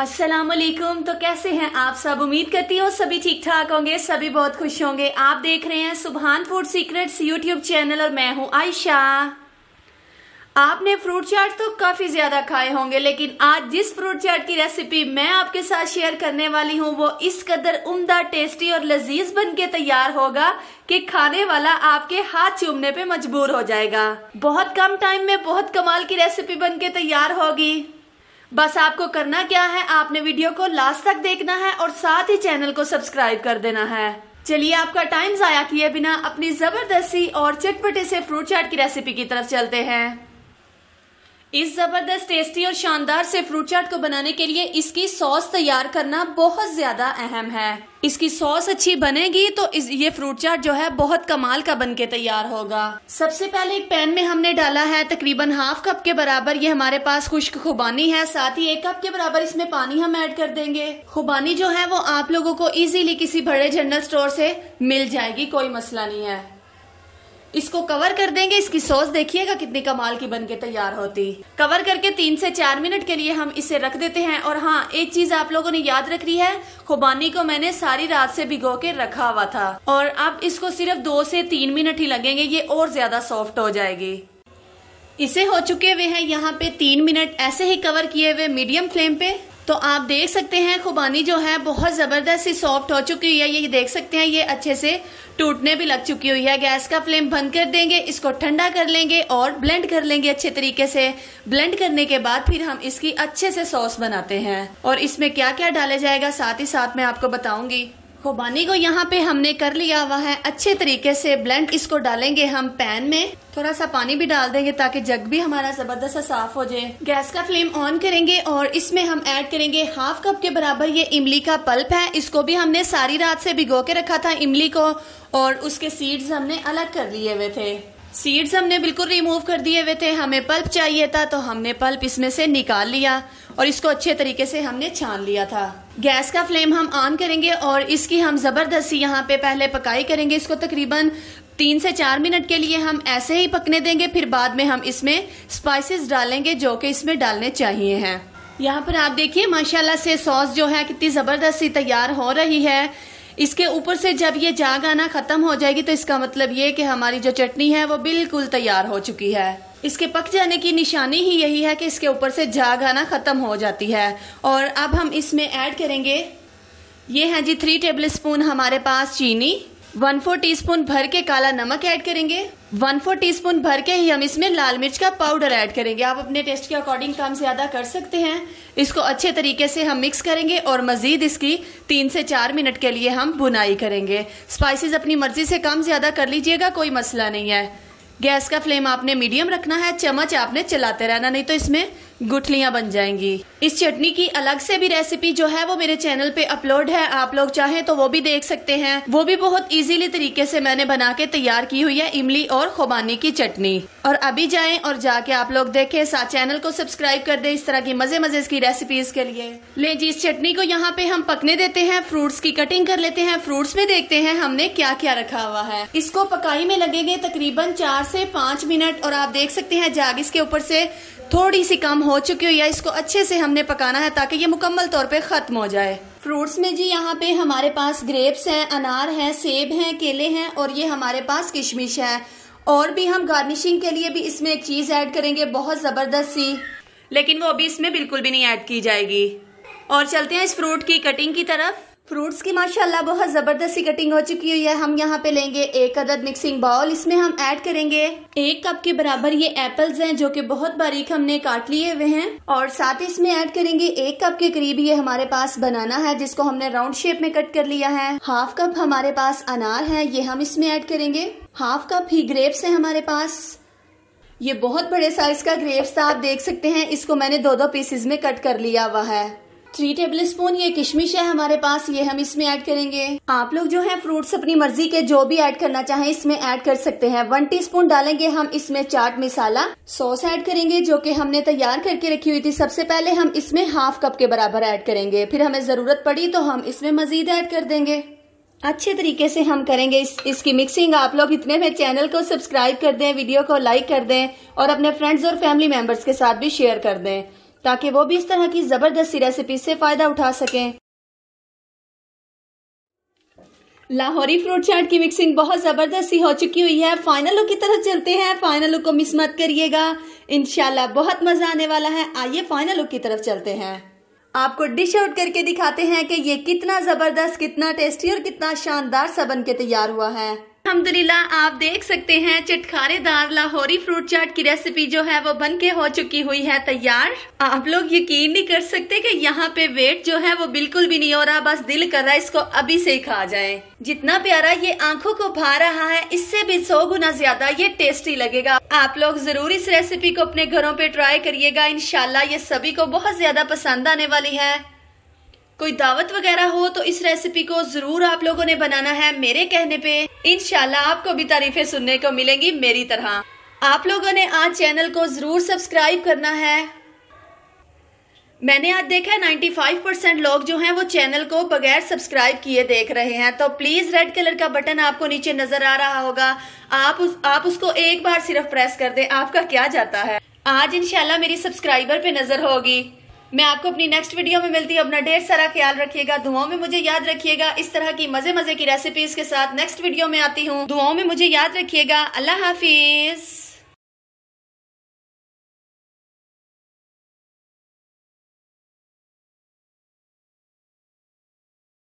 अस्सलाम वालेकुम तो कैसे हैं आप सब? उम्मीद करती हूँ सभी ठीक ठाक होंगे, सभी बहुत खुश होंगे। आप देख रहे हैं सुबहान फ़ूड सीक्रेट्स यूट्यूब चैनल और मैं हूँ आयशा। आपने फ्रूट चाट तो काफ़ी ज़्यादा खाए होंगे, लेकिन आज जिस फ्रूट चाट की रेसिपी मैं आपके साथ शेयर करने वाली हूँ, वो इस कदर उम्दा, टेस्टी और लजीज बन के तैयार होगा कि खाने वाला आपके हाथ चूमने पे मजबूर हो जाएगा। बहुत कम टाइम में बहुत कमाल की रेसिपी बन के तैयार होगी। बस आपको करना क्या है, आपने वीडियो को लास्ट तक देखना है और साथ ही चैनल को सब्सक्राइब कर देना है। चलिए, आपका टाइम जाया किए बिना अपनी ज़बरदस्ती और चटपटे से फ्रूट चाट की रेसिपी की तरफ़ चलते हैं। इस ज़बरदस्त, टेस्टी और शानदार से फ्रूट चाट को बनाने के लिए इसकी सॉस तैयार करना बहुत ज़्यादा अहम है। इसकी सॉस अच्छी बनेगी तो इस, ये फ्रूट चाट जो है बहुत कमाल का बन के तैयार होगा। सबसे पहले एक पैन में हमने डाला है तकरीबन हाफ़ कप के बराबर। ये हमारे पास खुश्क खुबानी है, साथ ही एक कप के बराबर इसमें पानी हम ऐड कर देंगे। खुबानी जो है वो आप लोगों को इजीली किसी बड़े जनरल स्टोर से मिल जाएगी, कोई मसला नहीं है। इसको कवर कर देंगे। इसकी सॉस देखिएगा कितनी कमाल की बन के तैयार होती। कवर करके तीन से चार मिनट के लिए हम इसे रख देते हैं। और हाँ एक चीज़ आप लोगों ने याद रखनी है, खुबानी को मैंने सारी रात से भिगो के रखा हुआ था। और अब इसको सिर्फ़ दो से तीन मिनट ही लगेंगे। ये और ज़्यादा सॉफ्ट हो जाएगी। इसे हो चुके हुए हैं यहाँ पे तीन मिनट ऐसे ही कवर किए हुए मीडियम फ्लेम पे। तो आप देख सकते हैं, खुबानी जो है, बहुत ज़बरदस्त ही सॉफ्ट हो चुकी हुई है। ये देख सकते हैं, ये अच्छे से टूटने भी लग चुकी हुई है। गैस का फ्लेम बंद कर देंगे, इसको ठंडा कर लेंगे और ब्लेंड कर लेंगे अच्छे तरीके से। ब्लेंड करने के बाद फिर हम इसकी अच्छे से सॉस बनाते हैं। और इसमें क्या क्या डाला जाएगा, साथ ही साथ मैं आपको बताऊँगी। खुबानी को यहाँ पे हमने कर लिया हुआ है। अच्छे तरीके से ब्लेंड इसको डालेंगे हम पैन में। थोड़ा सा पानी भी डाल देंगे ताकि जग भी हमारा ज़बरदस्त साफ़ हो जाए। गैस का फ्लेम ऑन करेंगे और इसमें हम ऐड करेंगे हाफ़ कप के बराबर ये इमली का पल्प है। इसको भी हमने सारी रात से भिगो के रखा था इमली को और उसके सीड्स हमने अलग कर लिए हुए थे। सीड्स हमने बिल्कुल रिमूव कर दिए हुए थे। हमें पल्प चाहिए था तो हमने पल्प इसमें से निकाल लिया। और इसको अच्छे तरीके से हमने छान लिया था। गैस का फ्लेम हम ऑन करेंगे और इसकी हम ज़बरदस्ती यहाँ पे पहले पकाई करेंगे। इसको तकरीबन तीन से चार मिनट के लिए हम ऐसे ही पकने देंगे, फिर बाद में हम इसमें स्पाइसेस डालेंगे जो कि इसमें डालने चाहिए हैं। यहाँ पर आप देखिए, माशाल्लाह से सॉस जो है कितनी ज़बरदस्ती तैयार हो रही है। इसके ऊपर से जब ये जाग आना खत्म हो जाएगी तो इसका मतलब ये कि हमारी जो चटनी है, वो बिल्कुल तैयार हो चुकी है। इसके पक जाने की निशानी ही यही है कि इसके ऊपर से जाग आना खत्म हो जाती है। और अब हम इसमें ऐड करेंगे, ये है जी थ्री टेबल स्पून हमारे पास चीनी। वन फोर टी स्पून भर के काला नमक ऐड करेंगे। वन फोर टी स्पून भर के ही हम इसमें लाल मिर्च का पाउडर ऐड करेंगे। आप अपने टेस्ट के अकॉर्डिंग कम ज़्यादा कर सकते हैं। इसको अच्छे तरीके से हम मिक्स करेंगे और मजीद इसकी तीन से चार मिनट के लिए हम बुनाई करेंगे। स्पाइसेस अपनी मर्ज़ी से कम ज़्यादा कर लीजिएगा, कोई मसला नहीं है। गैस का फ्लेम आपने मीडियम रखना है, चम्मच आपने चलाते रहना, नहीं तो इसमें गुठलियाँ बन जाएँगी। इस चटनी की अलग से भी रेसिपी जो है वो मेरे चैनल पे अपलोड है। आप लोग चाहें तो वो भी देख सकते हैं। वो भी बहुत इजीली तरीके से मैंने बना के तैयार की हुई है इमली और खुबानी की चटनी। और अभी जाएँ और जाके आप लोग देखें। साथ चैनल को सब्सक्राइब कर दे इस तरह की मज़े मज़े की रेसिपीज़ के लिए। ले जी, इस चटनी को यहाँ पे हम पकने देते हैं। फ्रूट्स की कटिंग कर लेते हैं। फ्रूट्स में देखते हैं हमने क्या क्या रखा हुआ है। इसको पकाई में लगेंगे तकरीबन चार से पाँच मिनट। और आप देख सकते हैं जाग इसके ऊपर से थोड़ी सी कम हो चुकी हो या इसको अच्छे से हमने पकाना है ताकि ये मुकम्मल तौर पे ख़त्म हो जाए। फ्रूट्स में जी यहाँ पे हमारे पास ग्रेप्स हैं, अनार हैं, सेब हैं, केले हैं और ये हमारे पास किशमिश है। और भी हम गार्निशिंग के लिए भी इसमें एक चीज़ ऐड करेंगे, बहुत ज़बरदस्त सी। लेकिन वो अभी इसमें बिल्कुल भी नहीं ऐड की जाएगी। और चलते हैं इस फ्रूट की कटिंग की तरफ़। फ्रूट्स की माशाल्लाह बहुत ज़बरदस्त सी कटिंग हो चुकी हुई है। हम यहाँ पे लेंगे एक अदद मिक्सिंग बाउल इसमें हम ऐड करेंगे एक कप के बराबर ये एप्पल्स हैं, जो कि बहुत बारीक हमने काट लिए हुए हैं। और साथ ही इसमें ऐड करेंगे एक कप के करीब ये हमारे पास बनाना है, जिसको हमने राउंड शेप में कट कर लिया है। हाफ़ कप हमारे पास अनार है, ये हम इसमें ऐड करेंगे। हाफ़ कप ही ग्रेप्स है हमारे पास। ये बहुत बड़े साइज़ का ग्रेप्स था, आप देख सकते हैं। इसको मैंने दो दो पीसेज में कट कर लिया हुआ है। थ्री टेबल स्पून ये किशमिश है हमारे पास, ये हम इसमें ऐड करेंगे। आप लोग जो है फ्रूट्स अपनी मर्ज़ी के जो भी ऐड करना चाहें, इसमें ऐड कर सकते हैं। वन टीस्पून डालेंगे हम इसमें चाट मसाला। सॉस ऐड करेंगे, जो कि हमने तैयार करके रखी हुई थी। सबसे पहले हम इसमें हाफ़ कप के बराबर ऐड करेंगे। फिर हमें ज़रूरत पड़ी तो हम इसमें मजीद ऐड कर देंगे। अच्छे तरीके से हम करेंगे इस, इसकी मिक्सिंग आप लोग इतने में चैनल को सब्सक्राइब कर दें वीडियो को लाइक कर दें और अपने फ्रेंड्स और फैमिली मेंबर्स के साथ भी शेयर कर दें। ताकि वो भी इस तरह की ज़बरदस्ती रेसिपी से फ़ायदा उठा सकें। लाहौरी फ्रूट चाट की मिक्सिंग बहुत ज़बरदस्त हो चुकी हुई है। फाइनल लुक की तरफ़ चलते हैं। फाइनल लुक को मिस मत करिएगा। इनशाला बहुत मज़ा आने वाला है। आइए फाइनल लुक की तरफ़ चलते हैं। आपको डिश आउट करके दिखाते हैं कि ये कितना ज़बरदस्त, कितना टेस्टी और कितना शानदार सा बन के तैयार हुआ है। अल्हम्दुलिल्लाह, आप देख सकते हैं चटखारेदार लाहौरी फ्रूट चाट की रेसिपी जो है वो बन के हो चुकी हुई है तैयार। आप लोग यकीन नहीं कर सकते कि यहाँ पे वेट जो है वो बिल्कुल भी नहीं हो रहा, बस दिल कर रहा है इसको अभी से ही खा जाए। जितना प्यारा ये आँखों को भा रहा है, इससे भी सौ गुना ज़्यादा ये टेस्टी लगेगा। आप लोग ज़रूर इस रेसिपी को अपने घरों पे ट्राई करिएगा। इनशाला ये सभी को बहुत ज़्यादा पसंद आने वाली है। कोई दावत वगैरह हो तो इस रेसिपी को ज़रूर आप लोगों ने बनाना है मेरे कहने पे। इनशाला आपको भी तारीफें सुनने को मिलेंगी मेरी तरह। आप लोगों ने आज चैनल को ज़रूर सब्सक्राइब करना है। मैंने आज देखा है 95 परसेंट लोग जो हैं वो चैनल को बगैर सब्सक्राइब किए देख रहे हैं। तो प्लीज़ रेड कलर का बटन आपको नीचे नज़र आ रहा होगा। आप उस, आप उसको एक बार सिर्फ़ प्रेस कर दें, आपका क्या जाता है। आज इंशाल्लाह मेरी सब्सक्राइबर पे नज़र होगी। मैं आपको अपनी नेक्स्ट वीडियो में मिलती हूँ। अपना ढेर सारा ख्याल रखिएगा। दुआओं में मुझे याद रखिएगा। इस तरह की मज़े मज़े की रेसिपीज़ के साथ नेक्स्ट वीडियो में आती हूँ। दुआओं में मुझे याद रखिएगा। अल्लाह हाफिज।